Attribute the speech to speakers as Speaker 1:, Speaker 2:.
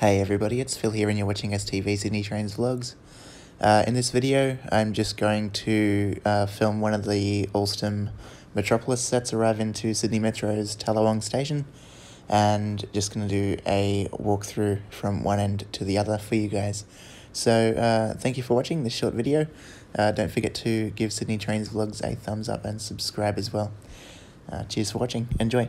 Speaker 1: Hey everybody, it's Phil here and you're watching STV Sydney Trains Vlogs. Uh, in this video, I'm just going to uh, film one of the Alstom Metropolis sets arrive into Sydney Metro's Tallawong station and just going to do a walkthrough from one end to the other for you guys. So uh, thank you for watching this short video. Uh, don't forget to give Sydney Trains Vlogs a thumbs up and subscribe as well. Uh, cheers for watching. Enjoy.